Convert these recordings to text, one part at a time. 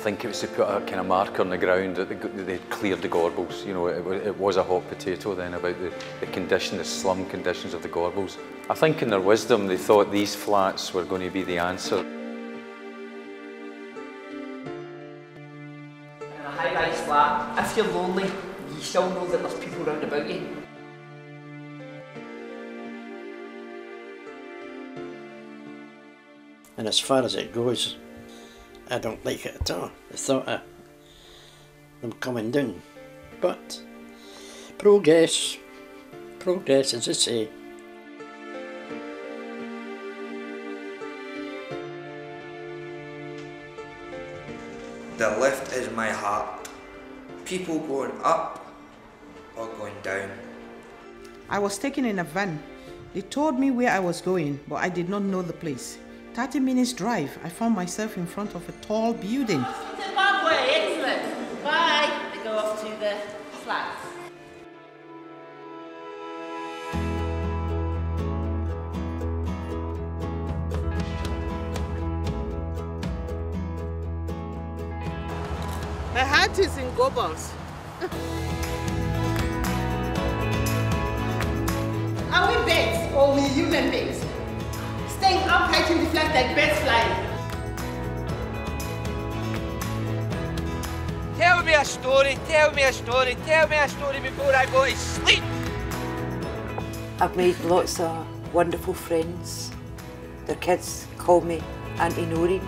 think it was to put a kind of marker on the ground that they'd cleared the Gorbals. You know, it, it was a hot potato then about the, the condition, the slum conditions of the Gorbals. I think in their wisdom they thought these flats were going to be the answer. In a high-rise flat, if you're lonely, you still know that there's people around about you. And as far as it goes, I don't like it at all. The thought of them coming down. But progress, progress as I say. The lift is my heart. People going up or going down. I was taken in a van. They told me where I was going, but I did not know the place. 30 minutes drive, I found myself in front of a tall building. Zimbabwe, excellent. Bye. They go off to the flats. My heart is in Gorbals. Are we birds or we human beings? Staying upright in the flat like birds flying. Tell me a story, tell me a story, tell me a story before I go to sleep. I've made lots of wonderful friends. Their kids call me Auntie Noreen.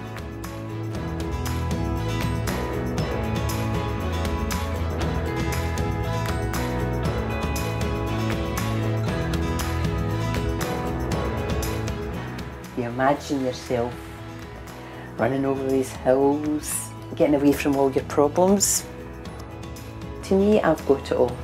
Imagine yourself running over these hills, getting away from all your problems. To me, I've got it all.